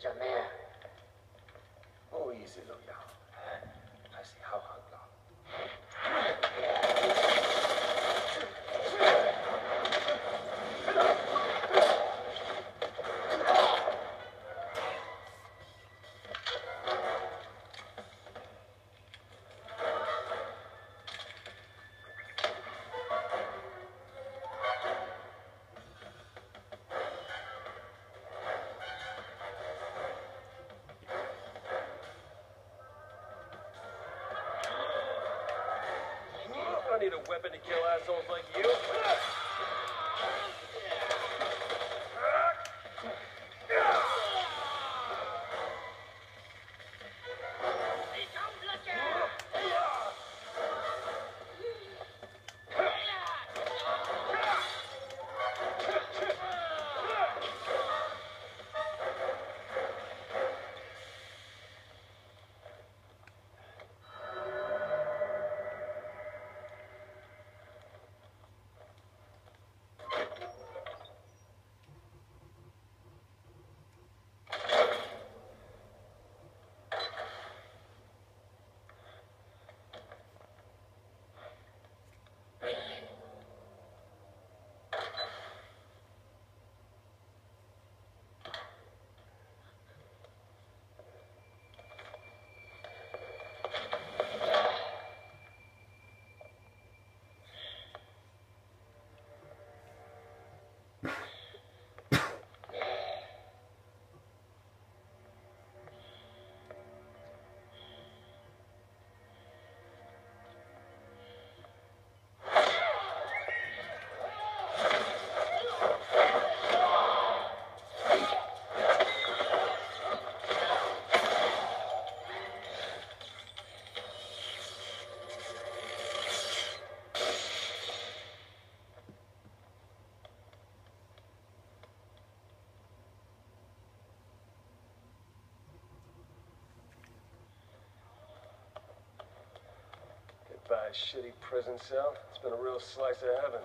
such a man. Oh, easy look now. Need a weapon to kill assholes like you. Shitty prison cell. It's been a real slice of heaven.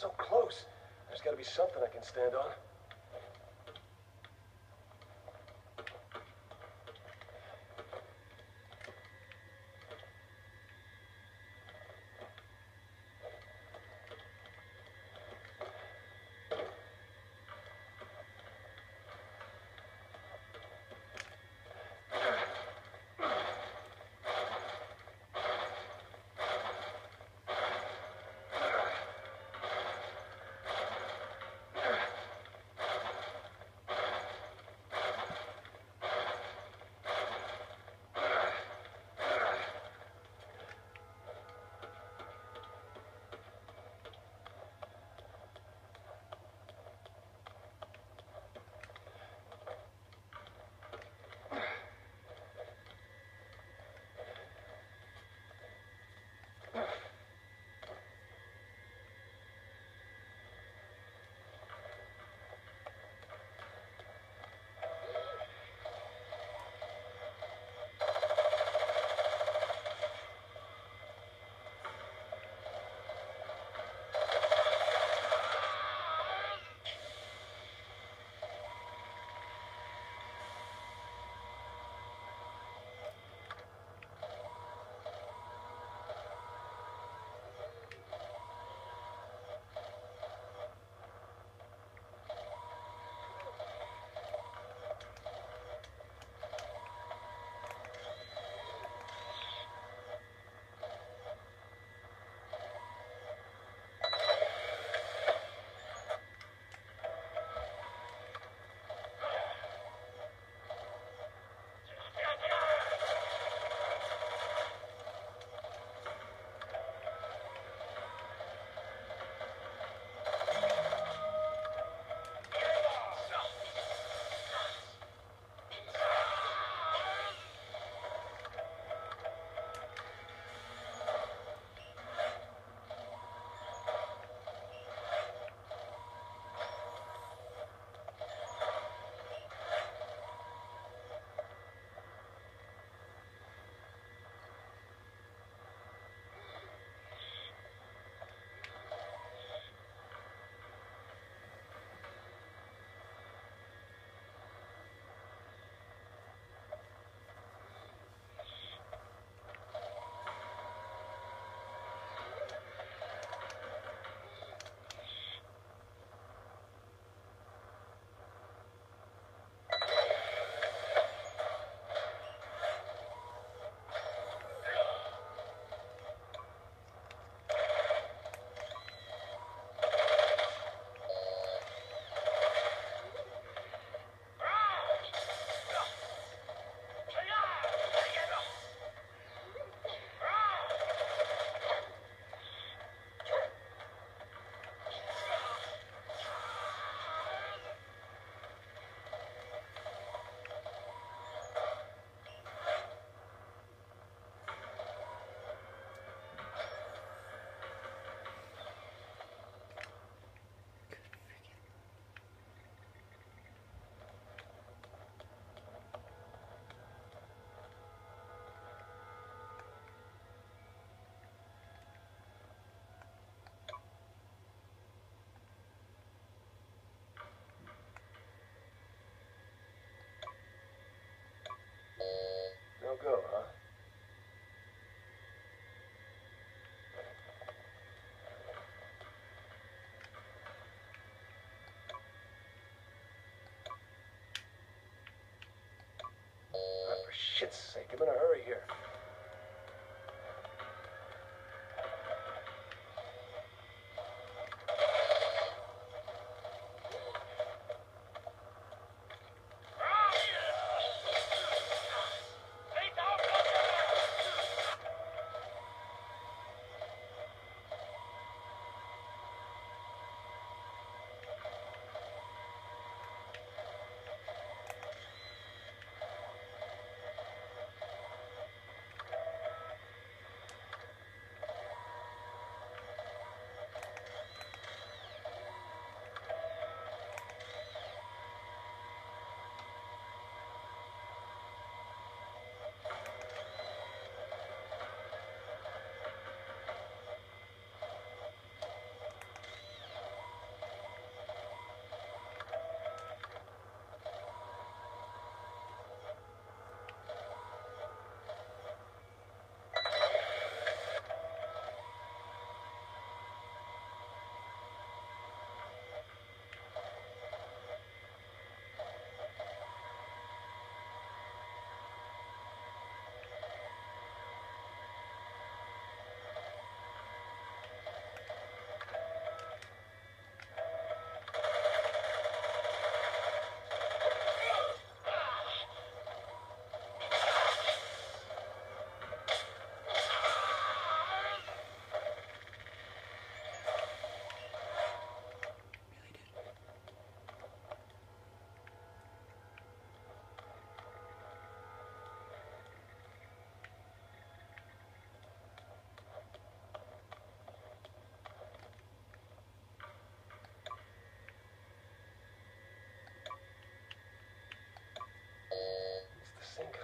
So close. There's gotta be something I can stand on. No go, huh? Ah, for shit's sake, I'm in a hurry here.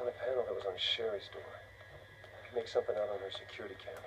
The kind of panel that was on Sherry's door. I can make something out on her security cam.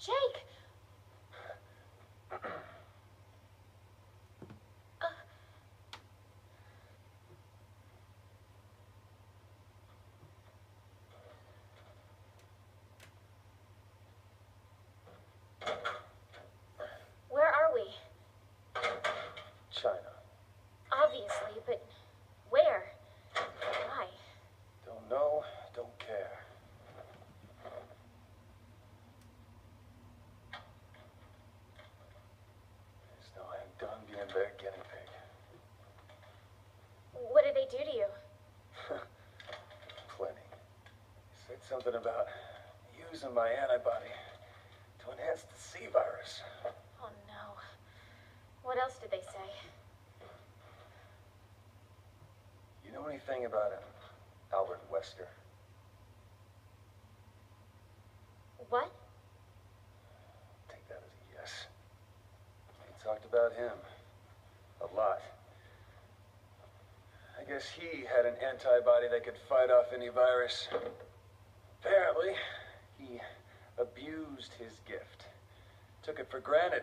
Jake, something about using my antibody to enhance the C virus. Oh no. What else did they say? You know anything about him? Albert Wesker? What? Take that as a yes. He talked about him. A lot. I guess he had an antibody that could fight off any virus. Apparently, he abused his gift. Took it for granted.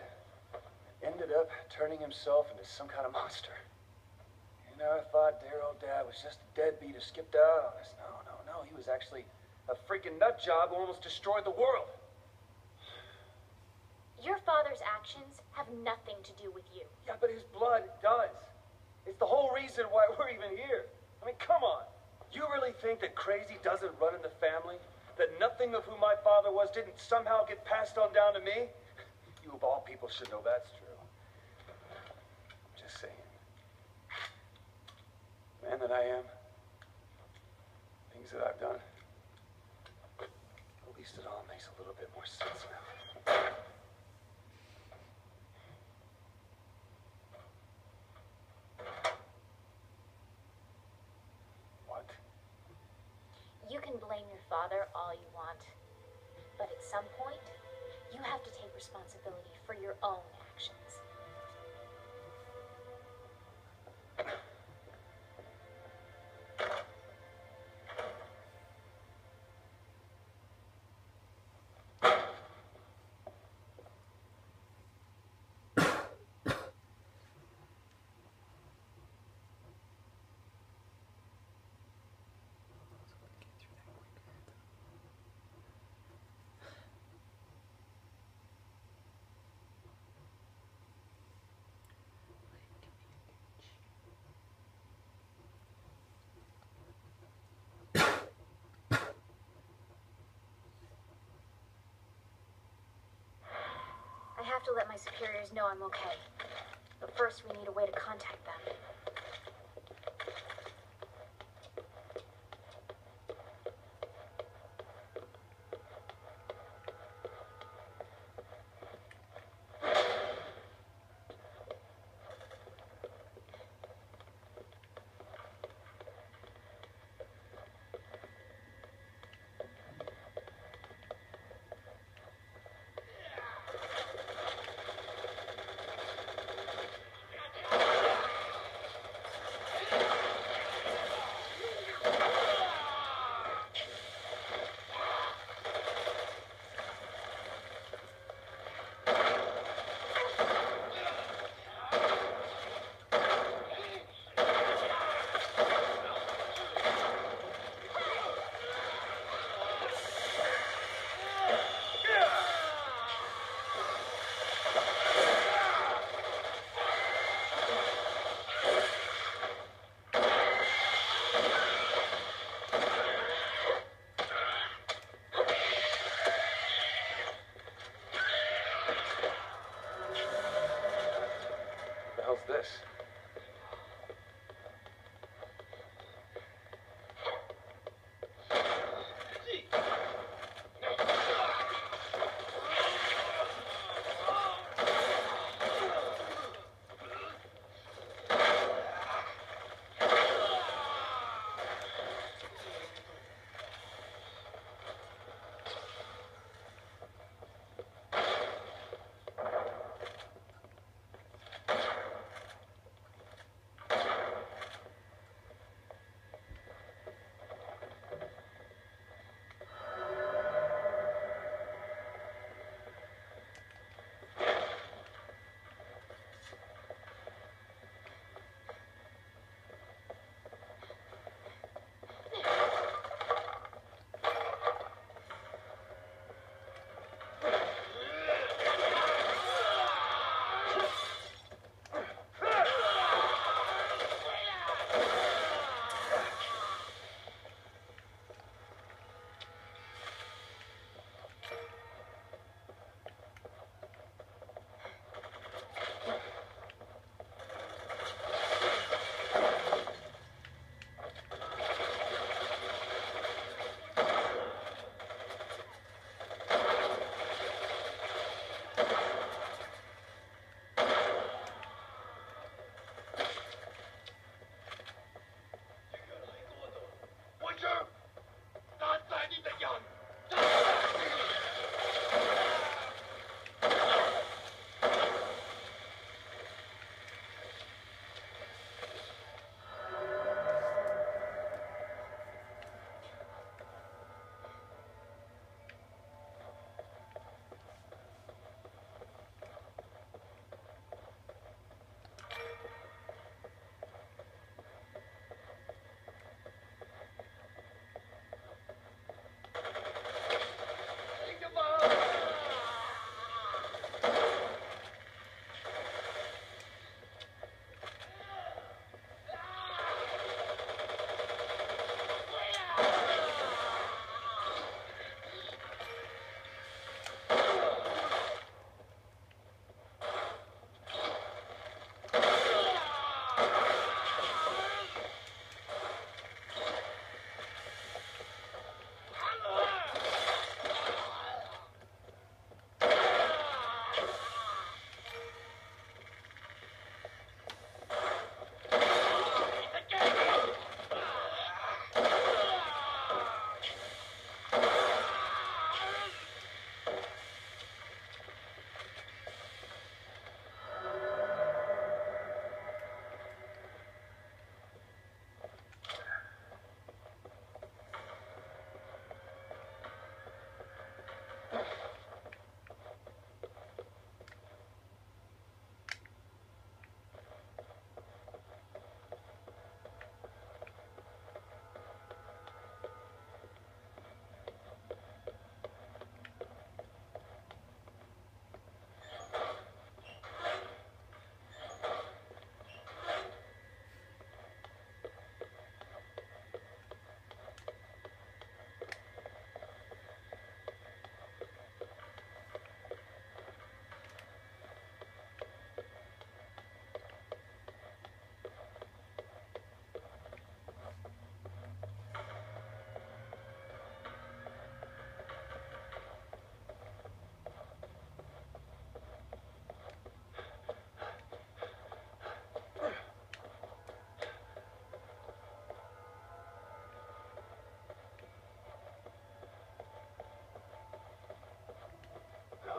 Ended up turning himself into some kind of monster. You know, I thought dear old dad was just a deadbeat who skipped out on us. No, no, no. He was actually a freaking nut job who almost destroyed the world. Your father's actions have nothing to do with you. Yeah, but his blood does. It's the whole reason why we're even here. I mean, come on. You really think that crazy doesn't run in the family? That nothing of who my father was didn't somehow get passed on down to me? You of all people should know that's true. Just saying. Man that I am, things that I've done, at least it all makes a little bit more sense now. What? You can blame your father all you want. But at some point, you have to take responsibility for your own have to let my superiors know I'm okay. But first, we need a way to contact them.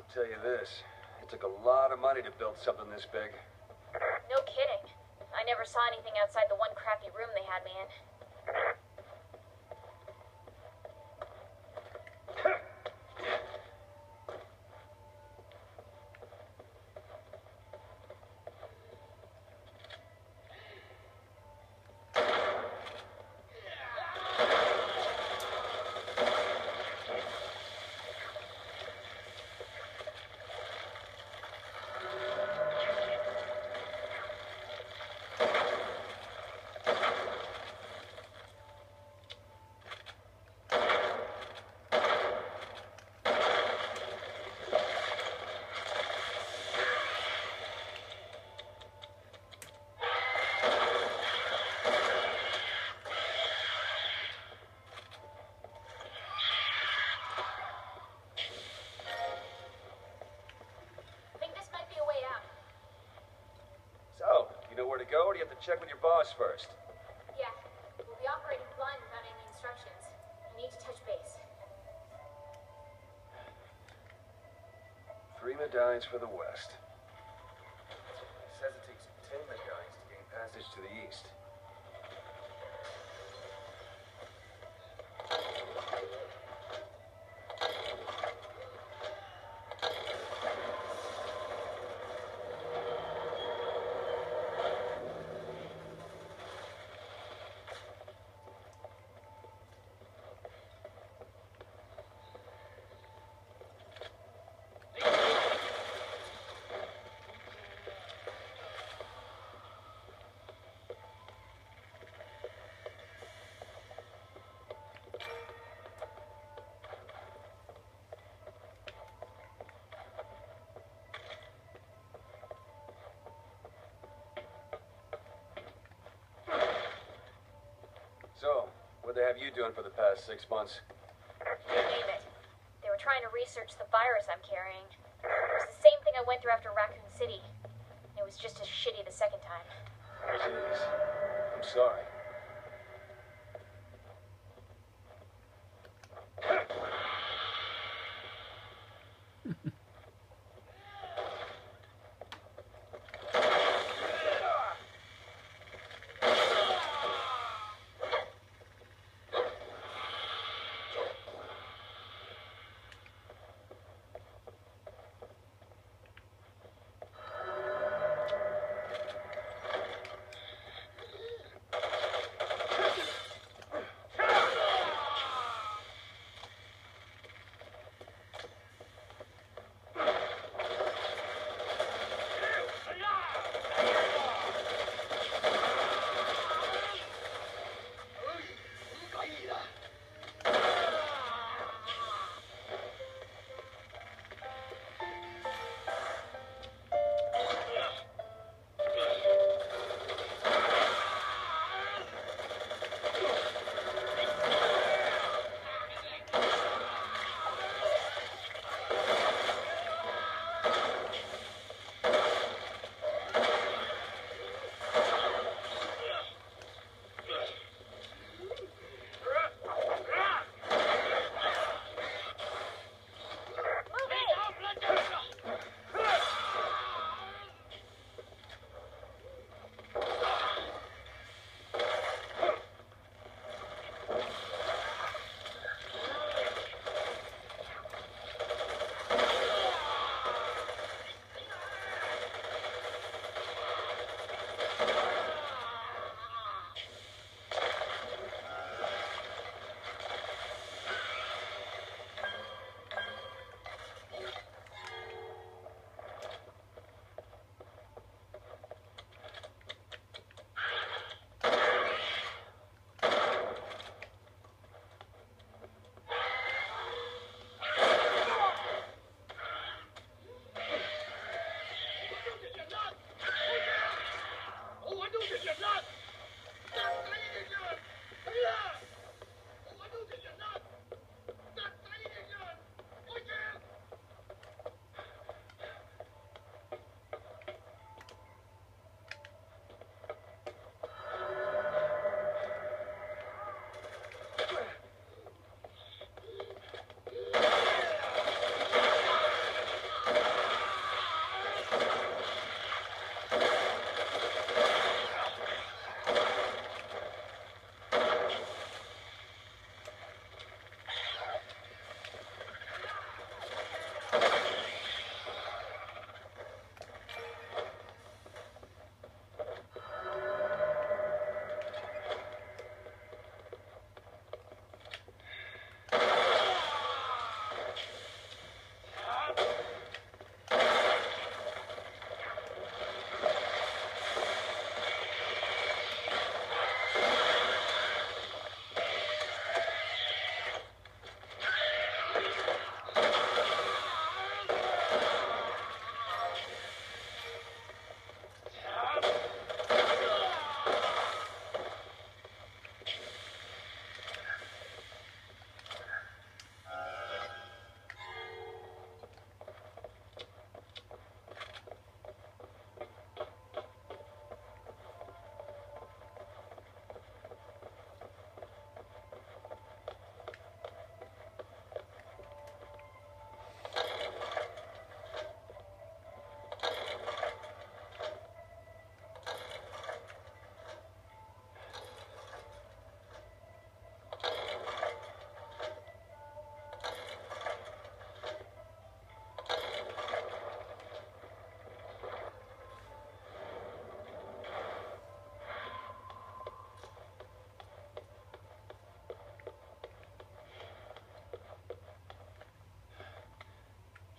I'll tell you this. It took a lot of money to build something this big. No kidding. I never saw anything outside the one crappy room they had me in. I think this might be a way out. To go, or do you have to check with your boss first? Yeah, we'll be operating blind without any instructions. I need to touch base. Three medallions for the west. says it takes ten medallions to gain passage to the east. So, what they have you doing for the past six months? You name it. They were trying to research the virus I'm carrying. It was the same thing I went through after Raccoon City. It was just as shitty the second time. Jeez. I'm sorry.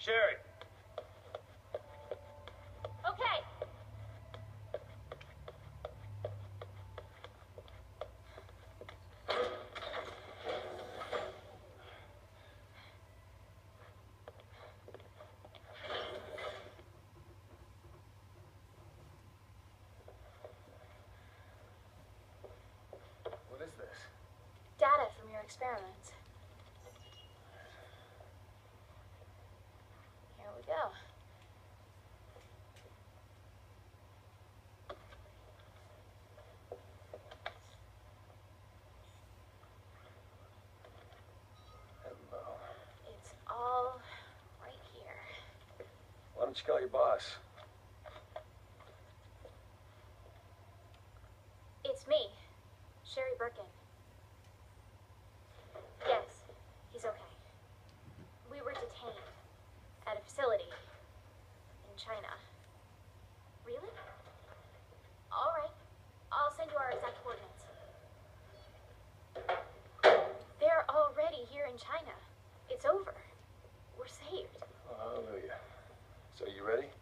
Sherry. Okay. What is this? Data from your experiment. should call your boss. It's me, Sherry Birkin. So you ready?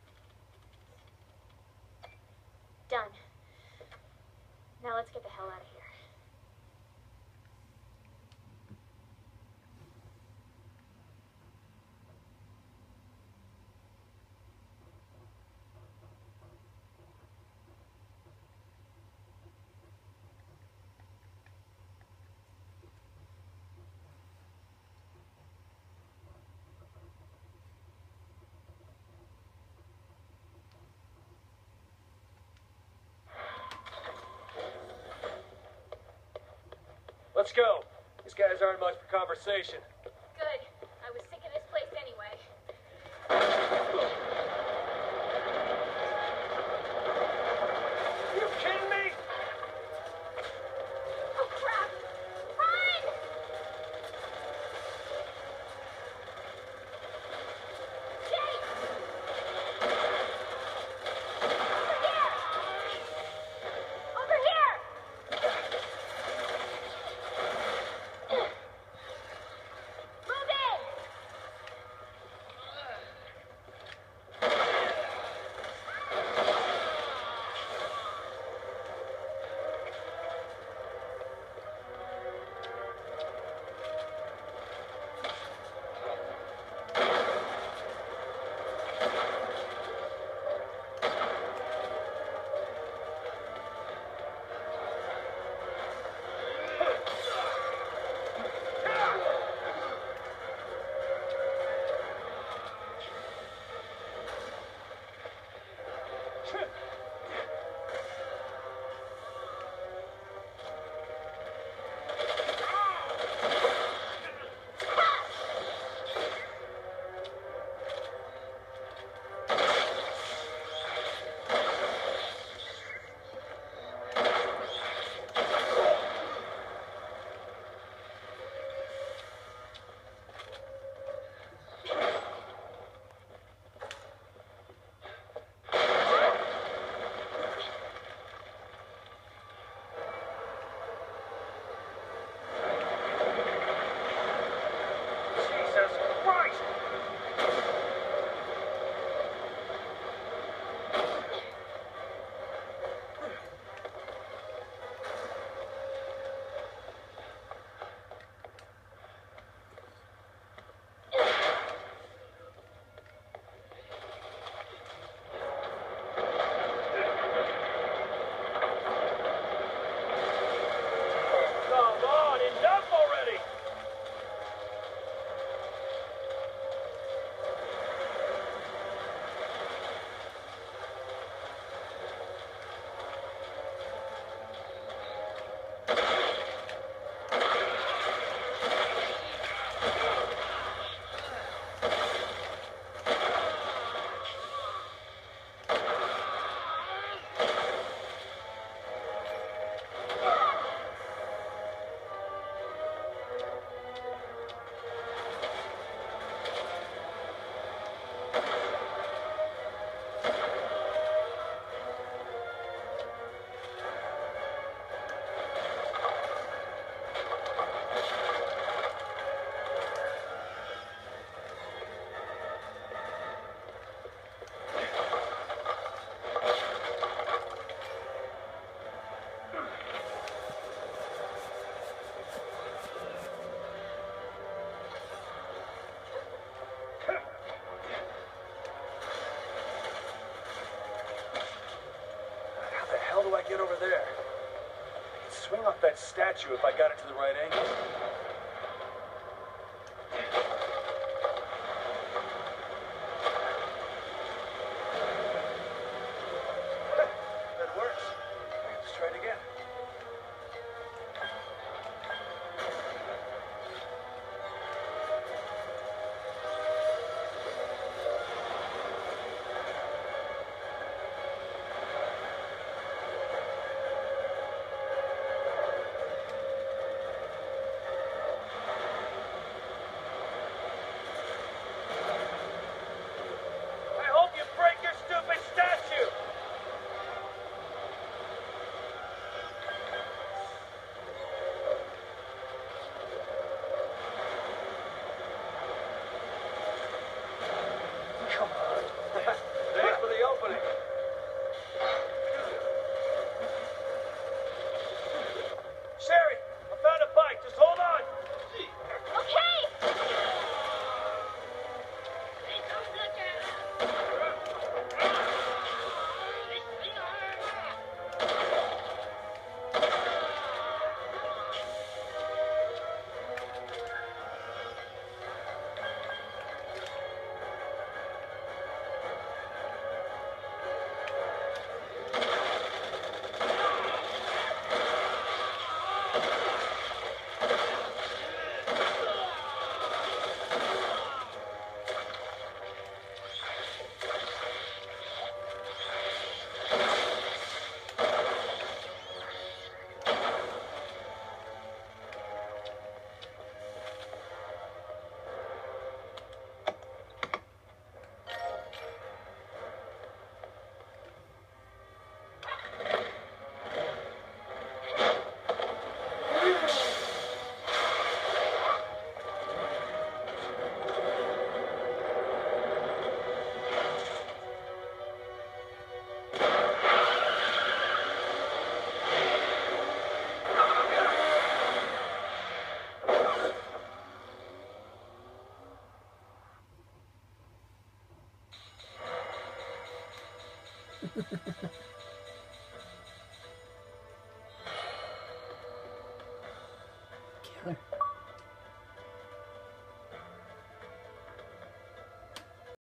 Let's go. These guys aren't much for conversation. Statue if I got it to the right angle.